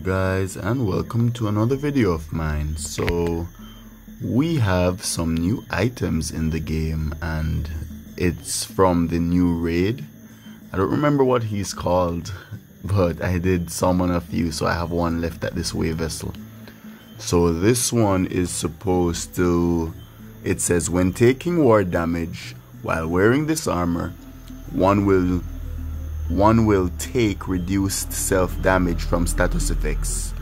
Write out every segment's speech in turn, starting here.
guys and welcome to another video of mine. So we have some new items in the game and it's from the new raid. I don't remember what he's called but i did summon a few so i have one left at this way vessel. So this one is supposed to it says when taking ward damage while wearing this armor one will one will take reduced self-damage from status effects.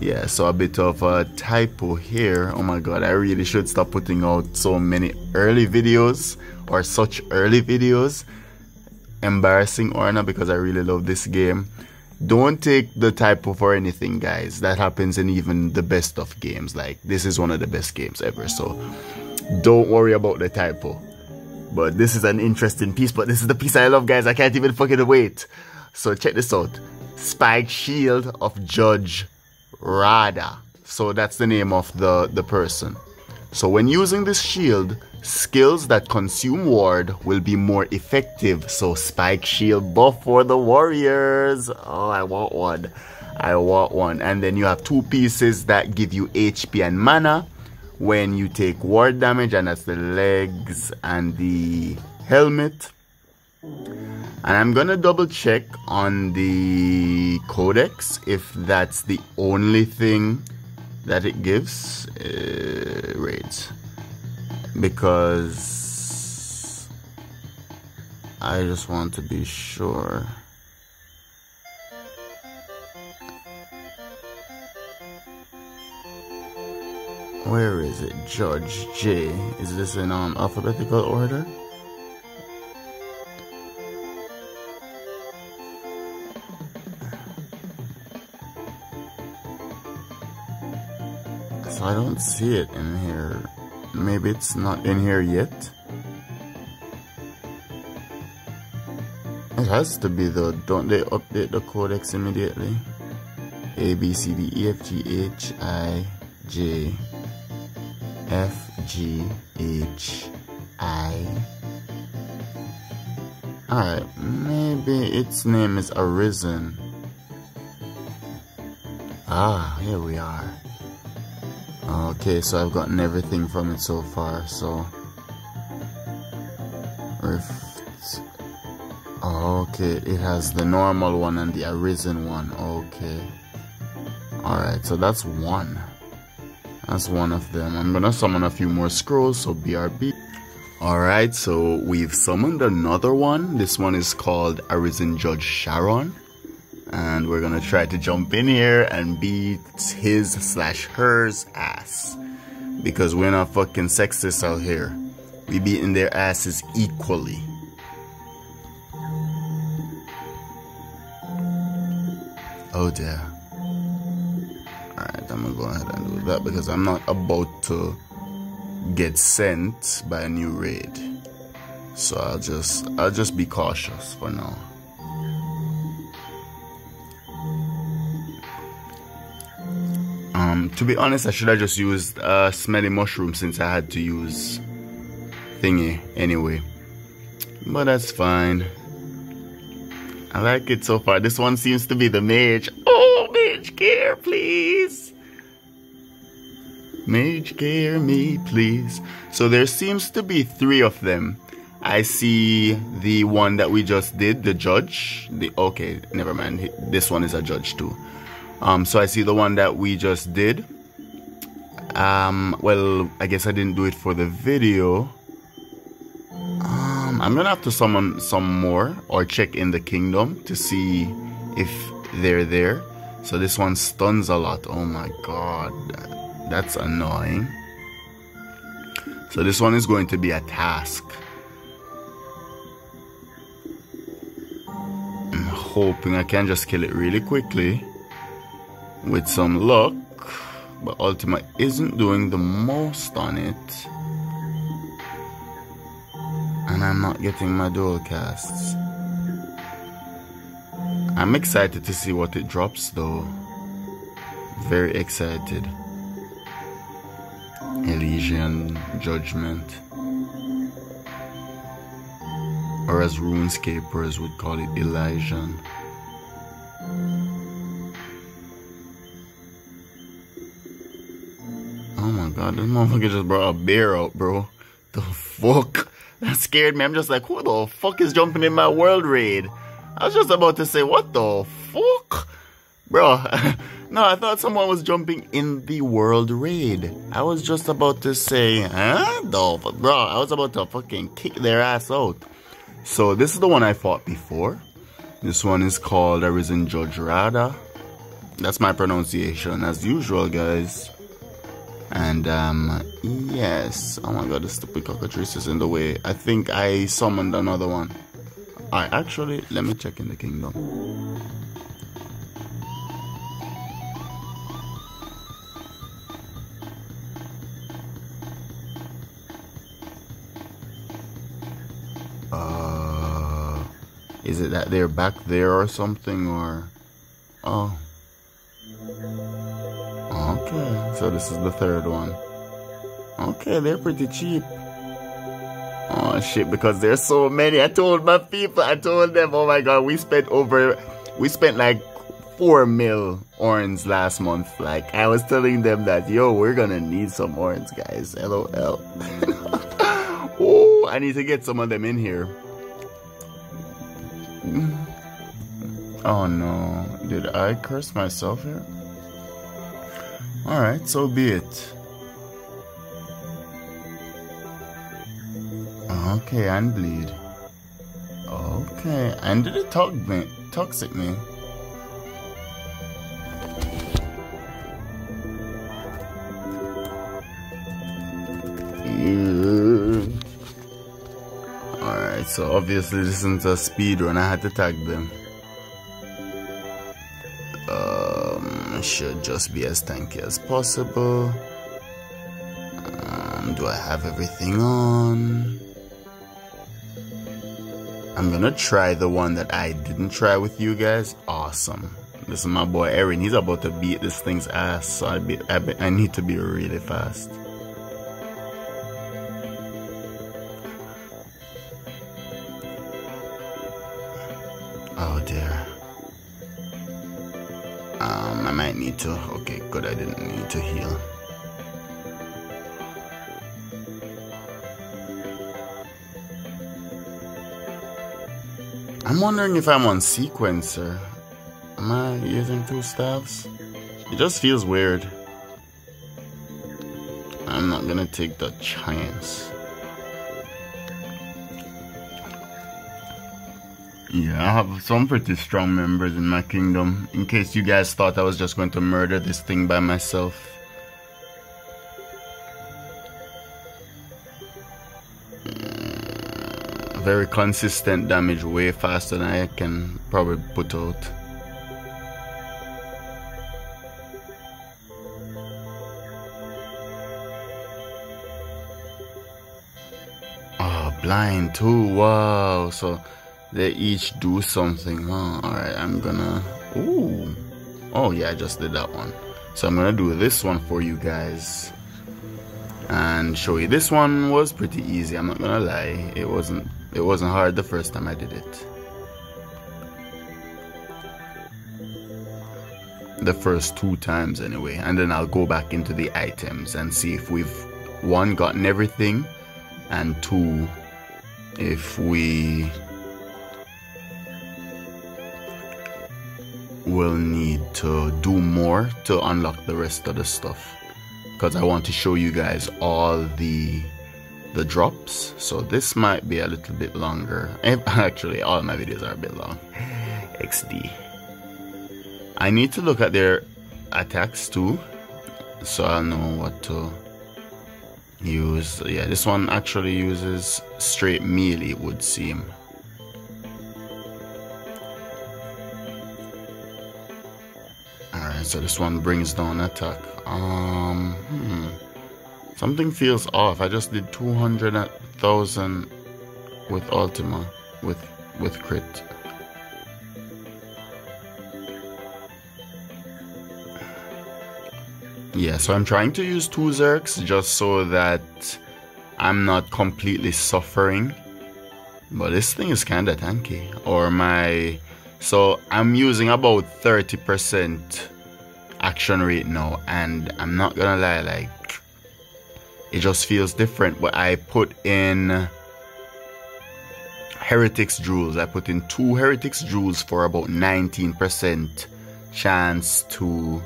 Yeah, so a bit of a typo here. Oh my god, I really should stop putting out so many early videos or such early videos. Embarrassing Orna because I really love this game. Don't take the typo for anything, guys. That happens in even the best of games. Like, this is one of the best games ever, so don't worry about the typo. But this is an interesting piece, but this is the piece I love, guys. I can't even fucking wait. So check this out. Spike Shield of Judge Rada. So that's the name of the, the person. So when using this shield, skills that consume ward will be more effective. So spike shield buff for the warriors. Oh, I want one. I want one. And then you have two pieces that give you HP and mana when you take ward damage and that's the legs and the helmet. And I'm gonna double check on the codex if that's the only thing that it gives. Uh, raids because I just want to be sure Where is it? Judge J. Is this in um, alphabetical order? So I don't see it in here. Maybe it's not in here yet. It has to be though. Don't they update the codex immediately? A B C D E F G H I J F G H I. Alright, maybe its name is Arisen. Ah, here we are. Okay, so I've gotten everything from it so far, so. Okay, it has the normal one and the Arisen one. Okay. Alright, so that's one. That's one of them. I'm gonna summon a few more scrolls, so BRB. Alright, so we've summoned another one. This one is called Arisen Judge Sharon. And we're gonna try to jump in here and beat his slash hers ass. Because we're not fucking sexist out here. We beating their asses equally. Oh dear. Alright, I'm gonna go ahead and do that because I'm not about to get sent by a new raid. So I'll just I'll just be cautious for now. Um, to be honest, I should have just used uh, smelly mushroom since I had to use thingy anyway. But that's fine. I like it so far. This one seems to be the mage. Mage care, please. Mage care me, please. So there seems to be three of them. I see the one that we just did, the judge. The okay, never mind. This one is a judge too. Um, so I see the one that we just did. Um, well, I guess I didn't do it for the video. Um, I'm gonna have to summon some more or check in the kingdom to see if they're there. So this one stuns a lot. Oh my god, that's annoying. So this one is going to be a task. I'm hoping I can just kill it really quickly with some luck, but Ultima isn't doing the most on it. And I'm not getting my dual casts. I'm excited to see what it drops though. Very excited. Elysian Judgment. Or as RuneScapers would call it, Elysian. Oh my god, this motherfucker just brought a bear out, bro. The fuck? That scared me. I'm just like, who the fuck is jumping in my world raid? I was just about to say, what the fuck? Bro, no, I thought someone was jumping in the world raid. I was just about to say, huh? The, bro, I was about to fucking kick their ass out. So this is the one I fought before. This one is called Arisen Judge. That's my pronunciation as usual, guys. And um yes. Oh my god, the stupid cockatrice is in the way. I think I summoned another one. I actually let me check in the kingdom. Uh is it that they're back there or something or oh Okay, so this is the third one. Okay, they're pretty cheap. Shit, because there's so many. I told my people, I told them, oh my god, we spent over, we spent like four mil orns last month. Like, I was telling them that, yo, we're gonna need some orns, guys. LOL. oh, I need to get some of them in here. Oh no, did I curse myself here? Alright, so be it. Okay, and bleed. Okay, and did it talk me, toxic me? Alright, so obviously this isn't a speed run, I had to tag them. should just be as tanky as possible. Um, do I have everything on? I'm gonna try the one that I didn't try with you guys. Awesome. This is my boy Erin. He's about to beat this thing's ass, so I, be, I, be, I need to be really fast. Oh dear. Um, I might need to. Okay, good. I didn't need to heal. I'm wondering if I'm on sequencer. Am I using two staffs? It just feels weird. I'm not gonna take the chance. Yeah, I have some pretty strong members in my kingdom. In case you guys thought I was just going to murder this thing by myself. Very consistent damage way faster than I can probably put out. Oh, blind too. Wow. So they each do something, huh? Alright, I'm gonna... Ooh. Oh, yeah, I just did that one. So I'm gonna do this one for you guys. And show you. This one was pretty easy, I'm not gonna lie. It wasn't, it wasn't hard the first time I did it. The first two times anyway. And then I'll go back into the items and see if we've, one, gotten everything. And two, if we will need to do more to unlock the rest of the stuff because I want to show you guys all the the drops so this might be a little bit longer. Actually all my videos are a bit long. XD I need to look at their attacks too so I'll know what to use. Yeah this one actually uses straight melee it would seem. Alright so this one brings down attack. Um, hmm. Something feels off. I just did 200,000 with Ultima, with, with crit. Yeah, so I'm trying to use two Zerks just so that I'm not completely suffering. But this thing is kinda tanky. Or my... So I'm using about 30% action rate now and I'm not gonna lie like it just feels different. But I put in heretics jewels. I put in two heretics jewels for about 19% chance to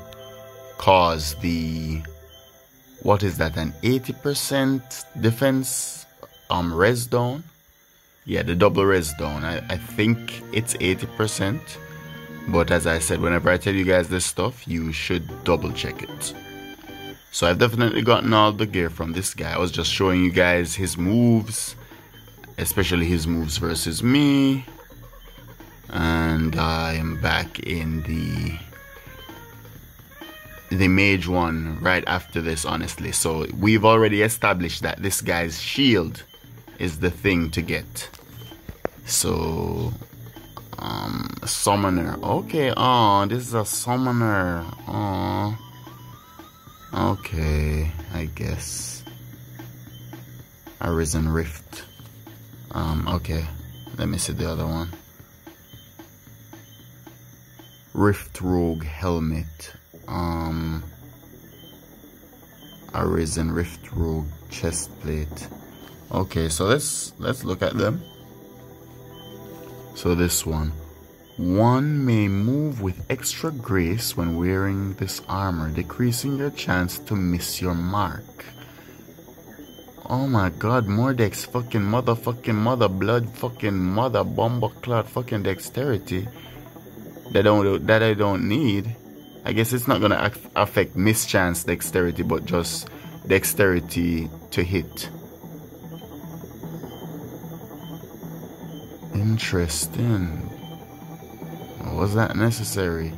cause the what is that an 80% defense um res down yeah the double res down I, I think it's 80% but as I said whenever I tell you guys this stuff you should double check it so I've definitely gotten all the gear from this guy. I was just showing you guys his moves especially his moves versus me. And I am back in the the mage one right after this honestly. So we've already established that this guy's shield is the thing to get. So um summoner. Okay oh this is a summoner. Oh okay i guess arisen rift um okay let me see the other one rift rogue helmet um, Arisen Rift Rogue chest plate. Okay, so let's let's look at them. So this one. One may move with extra grace when wearing this armor, decreasing your chance to miss your mark. Oh my god, more dex fucking motherfucking mother blood fucking mother bomber fucking dexterity that don't that I don't need. I guess it's not gonna affect mischance dexterity, but just dexterity to hit. Interesting. Was that necessary?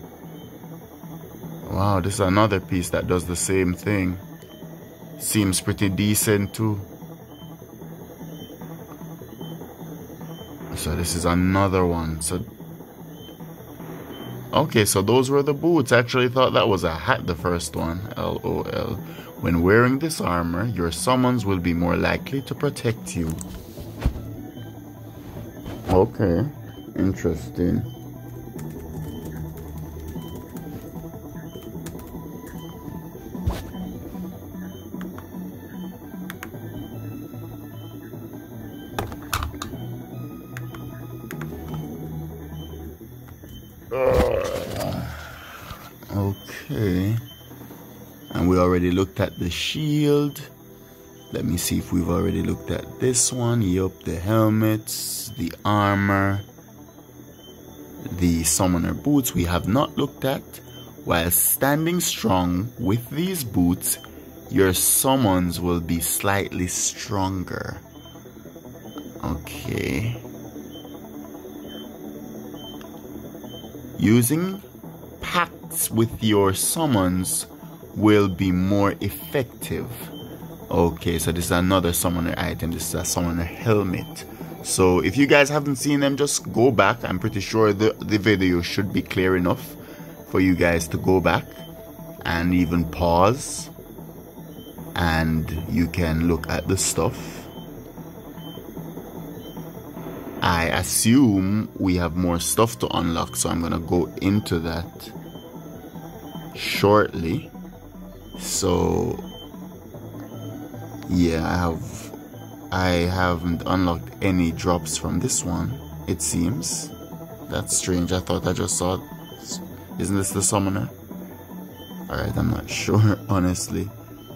Wow, this is another piece that does the same thing. Seems pretty decent too. So this is another one. So Okay, so those were the boots. I actually thought that was a hat, the first one. LOL. When wearing this armor, your summons will be more likely to protect you. Okay, interesting. Okay. And we already looked at the shield. Let me see if we've already looked at this one. Yup, the helmets, the armor, the summoner boots we have not looked at. While standing strong with these boots, your summons will be slightly stronger. Okay. Using pacts with your summons will be more effective. Okay, so this is another summoner item. This is a summoner helmet. So if you guys haven't seen them, just go back. I'm pretty sure the, the video should be clear enough for you guys to go back and even pause and you can look at the stuff I assume we have more stuff to unlock, so I'm gonna go into that shortly. So yeah, I have I haven't unlocked any drops from this one, it seems. That's strange. I thought I just saw Isn't this the summoner? Alright, I'm not sure, honestly.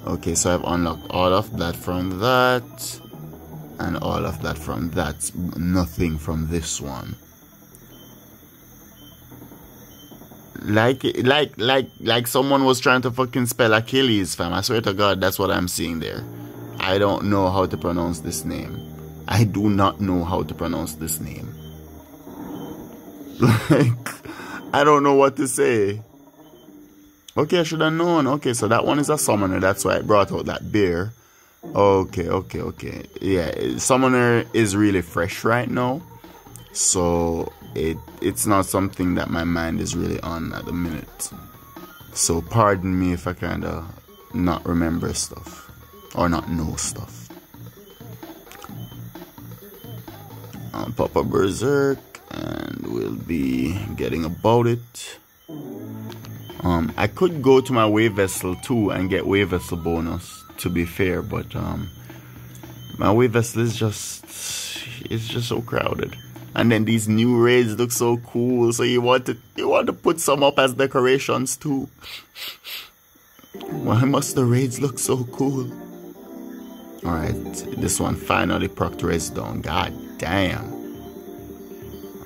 Okay, so I've unlocked all of that from that and all of that from that nothing from this one like like like like someone was trying to fucking spell achilles fam. I swear to god that's what i'm seeing there. I don't know how to pronounce this name. I do not know how to pronounce this name. Like i don't know what to say. Okay i should have known. Okay so that one is a summoner. That's why i brought out that bear. Okay, okay, okay. Yeah, Summoner is really fresh right now. So it it's not something that my mind is really on at the minute. So pardon me if I kinda not remember stuff or not know stuff. I'll pop berserk and we'll be getting about it. Um, I could go to my wave vessel too and get wave vessel bonus to be fair, but um, my wave vessel is just it's just so crowded. And then these new raids look so cool, so you want to you want to put some up as decorations too. Why must the raids look so cool? Alright, this one finally proc res down. God damn.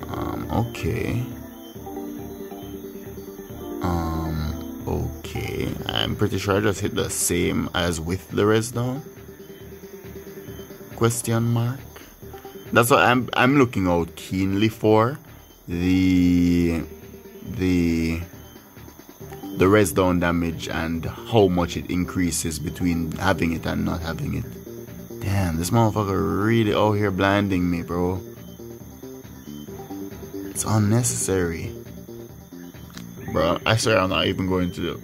Um, okay. Um, okay. I'm pretty sure I just hit the same as with the res down. Question mark. That's what I'm I'm looking out keenly for. The the the res down damage and how much it increases between having it and not having it. Damn, this motherfucker really out here blinding me, bro. It's unnecessary. Bro, I swear I'm not even going to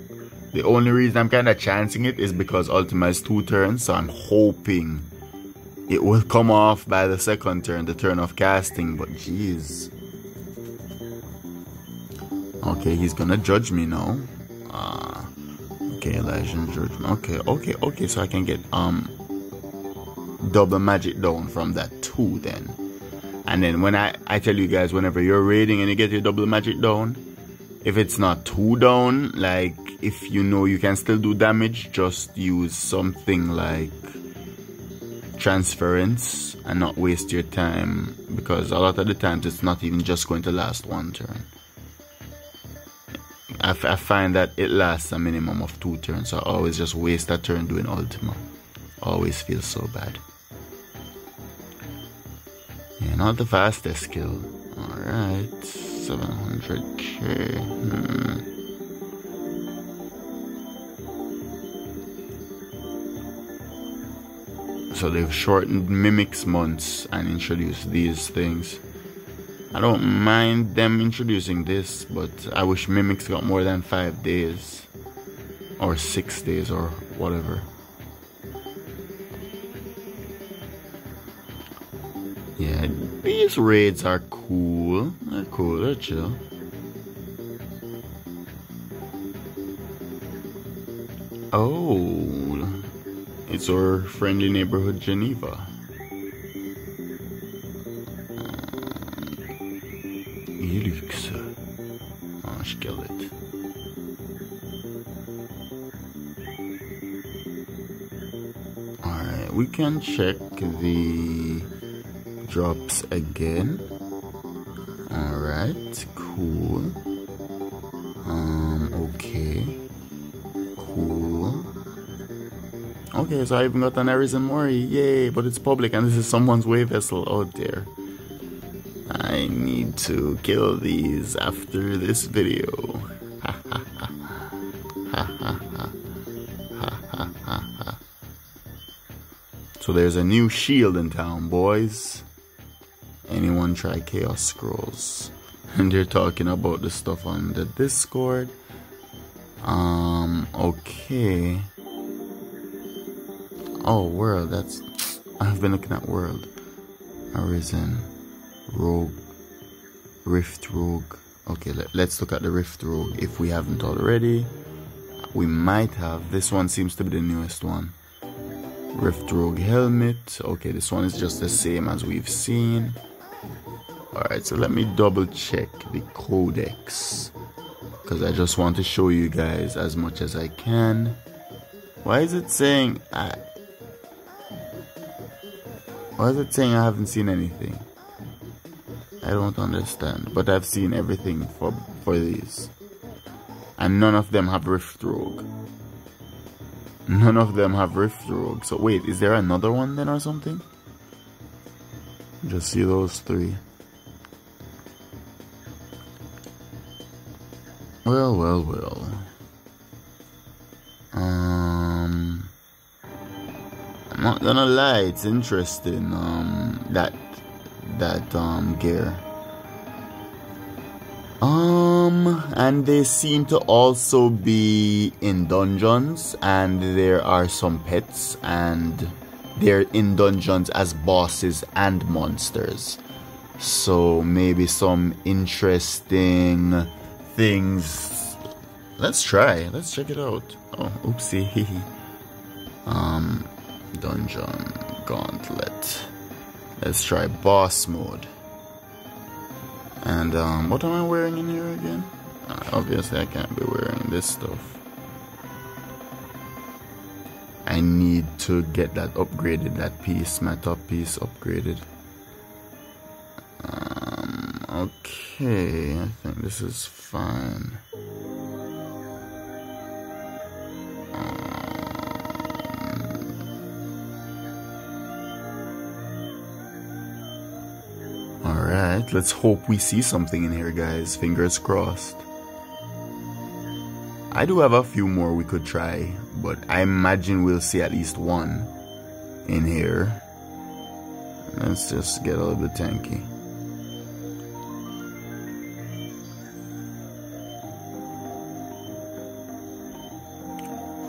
The only reason I'm kind of chancing it is because Ultima is two turns, so I'm hoping it will come off by the second turn, the turn of casting, but jeez. Okay, he's gonna judge me now. Uh, okay, Elysian judgment. Okay, okay, okay, so I can get um double magic down from that too then. And then when I, I tell you guys, whenever you're raiding and you get your double magic down, if it's not too down, like if you know you can still do damage, just use something like transference and not waste your time because a lot of the times it's not even just going to last one turn. I, find that it lasts a minimum of two turns, so I always just waste a turn doing Ultima. Always feels so bad. Yeah, not the fastest skill. Alright, 700k. Hmm. So they've shortened Mimics months and introduced these things. I don't mind them introducing this, but I wish Mimics got more than five days. Or six days or whatever. Yeah, these raids are cool. They're cool, they're chill. Oh, it's our friendly neighborhood Geneva. Elix. Oh, skeleton. Alright, we can check the drops again all right cool um okay okay so i even got an arisen mori yay but it's public and this is someone's way vessel. Out there i need to kill these after this video. So there's a new shield in town boys. Anyone try Chaos Scrolls. And they're talking about the stuff on the Discord. Um, okay. Oh, World, that's. I've been looking at World. Arisen. Rogue. Rift Rogue. Okay, let, let's look at the Rift Rogue if we haven't already. We might have. This one seems to be the newest one. Rift Rogue Helmet. Okay, this one is just the same as we've seen. Alright, so let me double check the codex. Because I just want to show you guys as much as I can. Why is it saying I... Why is it saying I haven't seen anything? I don't understand. But I've seen everything for, for these. And none of them have Rift Rogue. None of them have Rift Rogue. So wait, is there another one then or something? Just see those three. Well, well, well. Not gonna lie, it's interesting. Um, that that um gear. Um, and they seem to also be in dungeons, and there are some pets, and they're in dungeons as bosses and monsters. So maybe some interesting things. Let's try. Let's check it out. Oh, oopsie. Um, dungeon gauntlet. Let's try boss mode. And um, what am I wearing in here again? Uh, obviously, I can't be wearing this stuff. I need to get that upgraded, that piece, my top piece upgraded. Um, okay, I think this is fine. Alright, let's hope we see something in here, guys. Fingers crossed. I do have a few more we could try, but I imagine we'll see at least one in here. Let's just get a little bit tanky.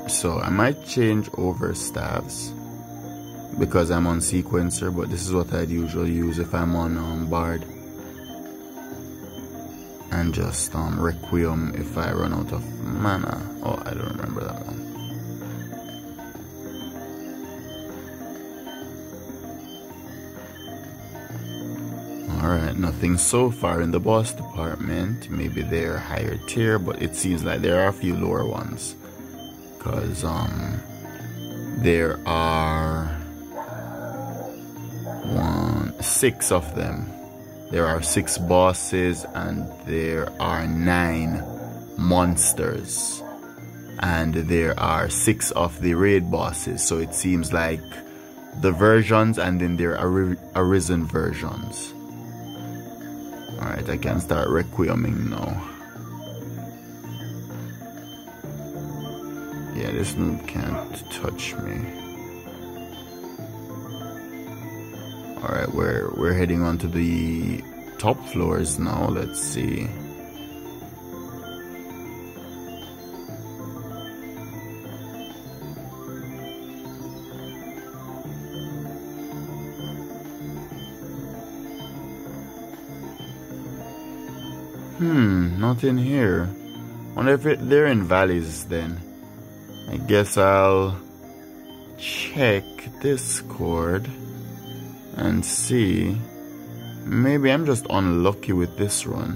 So I might change over staves because I'm on sequencer, but this is what I'd usually use if I'm on um, Bard and just um, Requiem if I run out of mana. Oh, I don't remember that one. Alright, nothing so far in the boss department. Maybe they're higher tier, but it seems like there are a few lower ones. Because um, there are six of them there are six bosses and there are nine monsters. And there are six of the raid bosses. So it seems like the versions and then there are arisen versions. Alright, I can start requieming now. Yeah, this noob can't touch me. Alright, we're we're heading on to the top floors now. Let's see. Hmm, not in here. Wonder if it, they're in valleys then. I guess I'll check Discord and see. Maybe I'm just unlucky with this run.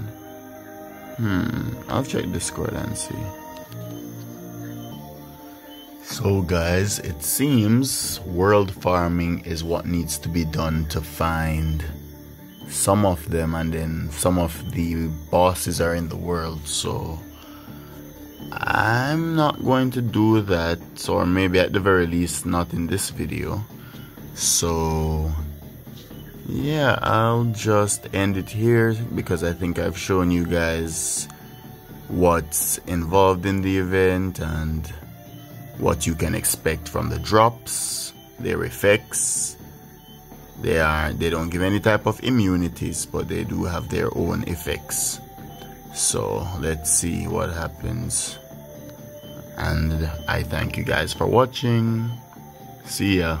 Hmm, I'll check Discord and see. So guys, it seems world farming is what needs to be done to find some of them and then some of the bosses are in the world so I'm not going to do that or maybe at the very least not in this video so yeah, I'll just end it here because I think I've shown you guys what's involved in the event and what you can expect from the drops, their effects. They are they don't give any type of immunities, but they do have their own effects. So let's see what happens. And I thank you guys for watching. See ya.